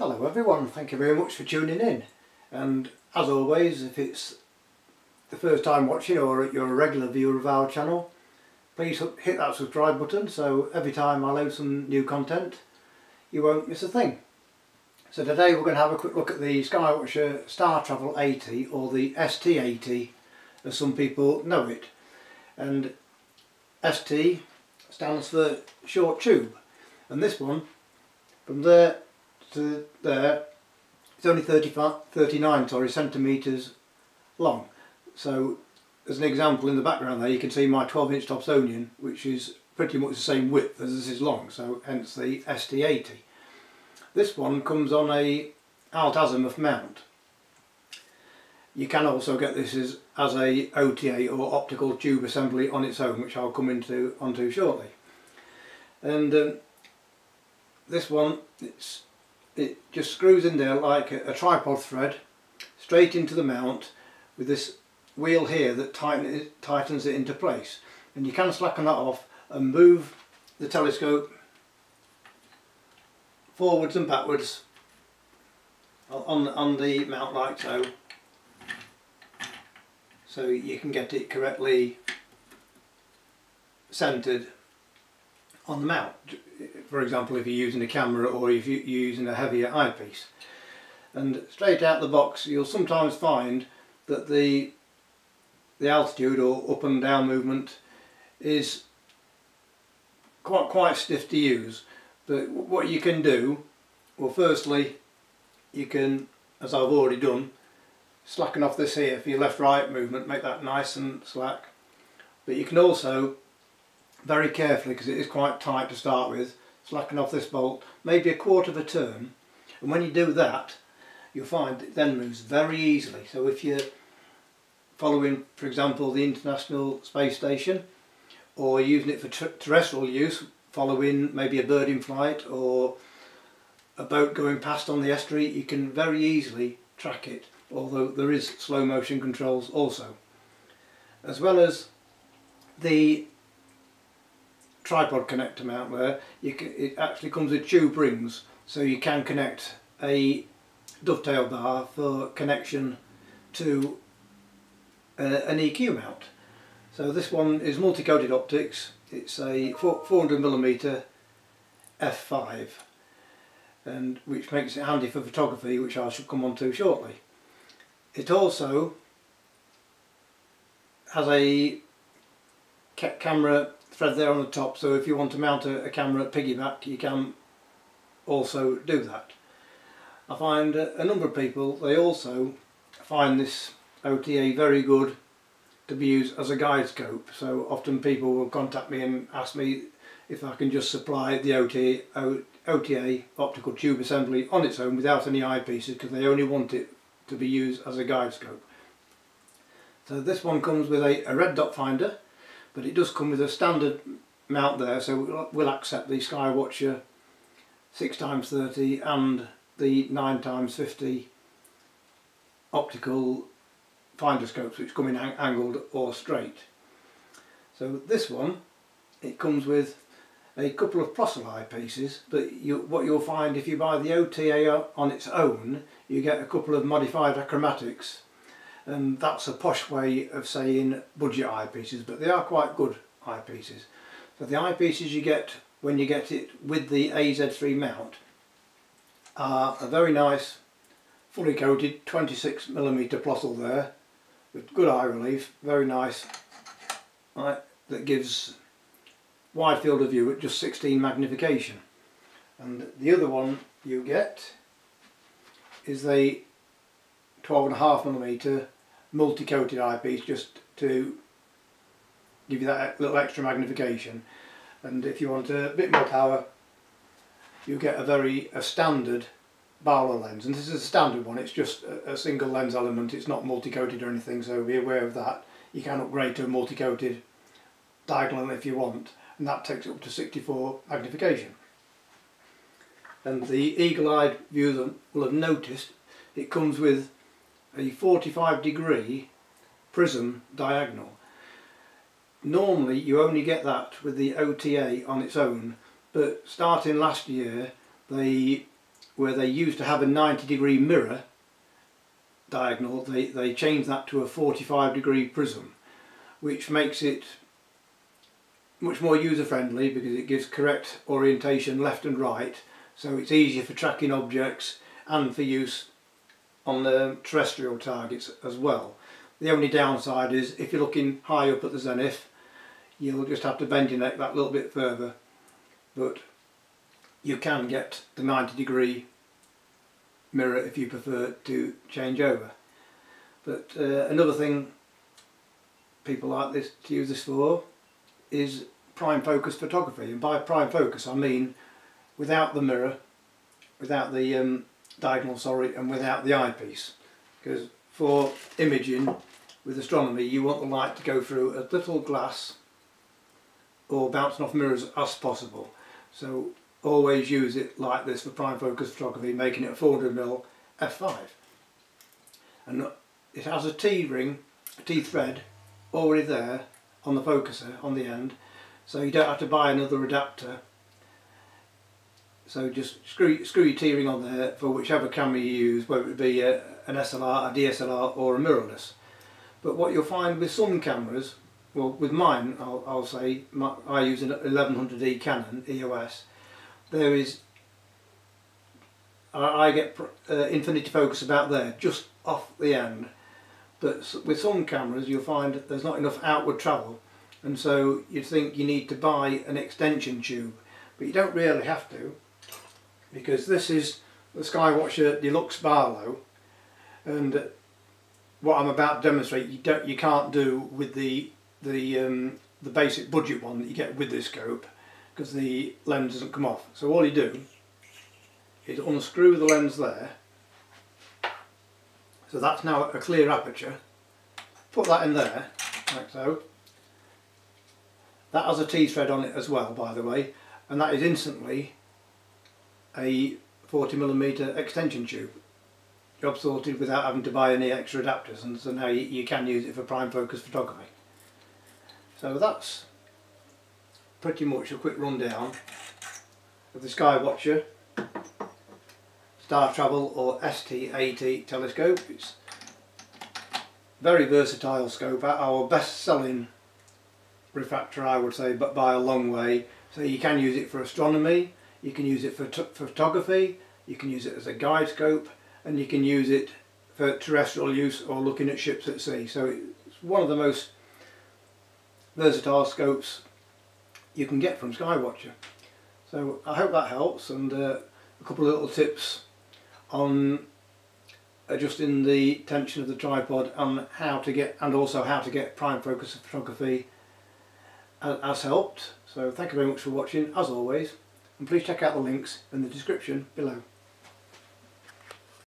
Hello everyone, thank you very much for tuning in. And as always if it's the first time watching or you're a regular viewer of our channel please hit that subscribe button so every time I load some new content you won't miss a thing. So today we're going to have a quick look at the Skywatcher Startravel 80 or the ST80 as some people know it. And ST stands for short tube. And this one from there to there. It's only 35, 39 sorry, centimetres long. So as an example in the background there you can see my 12 inch Dobsonian which is pretty much the same width as this is long so hence the ST80 this one comes on a alt azimuth mount. You can also get this as, as a OTA or optical tube assembly on its own which I'll come into onto shortly. And um, this one it's it just screws in there like a, a tripod thread straight into the mount with this wheel here that tighten it, tightens it into place. And you can slacken that off and move the telescope forwards and backwards on, on the mount like so. So you can get it correctly centered on the mount. For example if you're using a camera or if you're using a heavier eyepiece. And straight out the box you'll sometimes find that the the altitude or up and down movement is quite quite stiff to use. But what you can do well firstly you can as I've already done slacken off this here for your left right movement make that nice and slack. But you can also very carefully because it is quite tight to start with slacken off this bolt maybe a quarter of a turn. And when you do that you'll find it then moves very easily. So if you're following for example the International Space Station or using it for terrestrial use following maybe a bird in flight or a boat going past on the estuary you can very easily track it although there is slow motion controls also. As well as the tripod connector mount there, you can, it actually comes with tube rings so you can connect a dovetail bar for connection to uh, an EQ mount. So this one is multi-coated optics, it's a 400mm f5 and which makes it handy for photography which I shall come on to shortly. It also has a camera thread there on the top so if you want to mount a, a camera piggyback you can also do that. I find a, number of people they also find this OTA very good to be used as a guide scope so often people will contact me and ask me if I can just supply the OTA, OTA optical tube assembly on its own without any eyepieces because they only want it to be used as a guide scope. So this one comes with a, a red dot finder but it does come with a standard mount there so we'll accept the Skywatcher 6x30 and the 9x50 optical finder scopes which come in angled or straight. So this one it comes with a couple of Plössl eyepieces but you, what you'll find if you buy the OTA on its own you get a couple of modified achromatics and that's a posh way of saying budget eyepieces but they are quite good eyepieces. So the eyepieces you get when you get it with the AZ3 mount are a very nice fully coated 26mm Plössl there with good eye relief, very nice right, that gives wide field of view at just 16 magnification and the other one you get is the 12.5mm multi-coated eyepiece just to give you that little extra magnification. And if you want a bit more power you get a very a standard Barlow lens. And this is a standard one it's just a, a single lens element it's not multi-coated or anything so be aware of that. You can upgrade to a multi-coated diagonal if you want and that takes up to 64 magnification. And the eagle-eyed viewer will have noticed it comes with a 45 degree prism diagonal. Normally you only get that with the OTA on its own but starting last year they where they used to have a 90 degree mirror diagonal, they, they changed that to a 45 degree prism, which makes it much more user friendly because it gives correct orientation left and right so it's easier for tracking objects and for use on the terrestrial targets as well. The only downside is if you're looking high up at the zenith you'll just have to bend your neck that little bit further but you can get the 90 degree mirror if you prefer to change over. But uh, another thing people like this to use this for is prime focus photography and by prime focus I mean without the mirror, without the um, diagonal sorry and without the eyepiece. Because for imaging with astronomy you want the light to go through a little glass or bouncing off mirrors as possible. So always use it like this for prime focus photography making it a 400mm f5 and it has a T-ring, a T-thread already there on the focuser on the end so you don't have to buy another adapter so just screw, screw your T-ring on there for whichever camera you use whether it be a, an SLR, a DSLR or a mirrorless. But what you'll find with some cameras well with mine I'll, I'll say my, I use an 1100D Canon EOS there is I, I get uh, infinity focus about there just off the end. But with some cameras you'll find there's not enough outward travel. And so you think you need to buy an extension tube but you don't really have to because this is the Skywatcher Deluxe Barlow and what I'm about to demonstrate you don't you can't do with the the um, the basic budget one that you get with this scope because the lens doesn't come off so all you do is unscrew the lens there so that's now a clear aperture. Put that in there, like so. That has a T-thread on it as well, by the way, and that is instantly a 40mm extension tube. Job sorted without having to buy any extra adapters, and so now you, you can use it for prime focus photography. So that's pretty much a quick rundown of the Skywatcher Startravel or ST80 telescope. It's very versatile scope, our best selling refractor I would say but by a long way. So you can use it for astronomy, you can use it for, photography, you can use it as a guide scope and you can use it for terrestrial use or looking at ships at sea. So it's one of the most versatile scopes you can get from Skywatcher. So I hope that helps and uh, a couple of little tips on adjusting the tension of the tripod and how to get and also how to get prime focus of photography has helped so thank you very much for watching as always and please check out the links in the description below